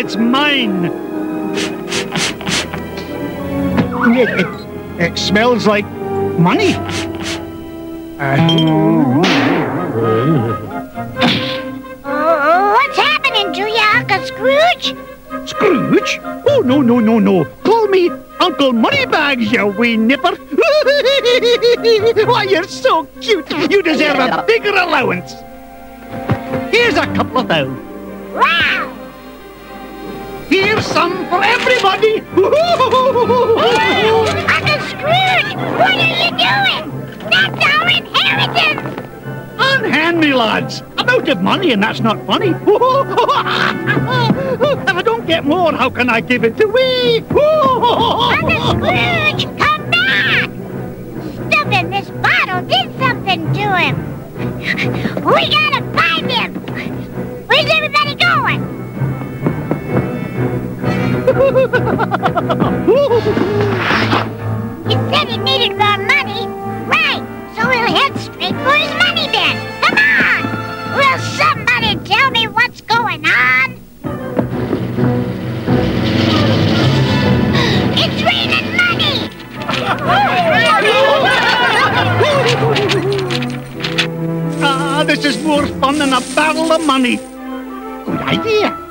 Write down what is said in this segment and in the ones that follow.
It's mine. It, it, it smells like money. Oh, what's happening to you, Uncle Scrooge? Scrooge? Oh, no, no, no, no. Call me Uncle Moneybags, you wee nipper. Why, you're so cute. You deserve a bigger allowance. Here's a couple of thou. Wow! Here's some for everybody. Uncle Scrooge, what are you doing? That's our inheritance! Unhand me, lads. I'm out of money, and that's not funny. if I don't get more, how can I give it to we? Uncle Scrooge, come back! Stuff in this bottle did something to him. We gotta find He said he needed more money. Right, so we'll head straight for his money bin. Come on! Will somebody tell me what's going on? It's raining money! Ah, this is more fun than a barrel of money. Good idea.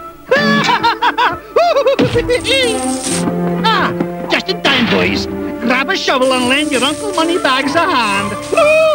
Ah, just in time, boys. Grab a shovel and lend your Uncle Moneybags a hand.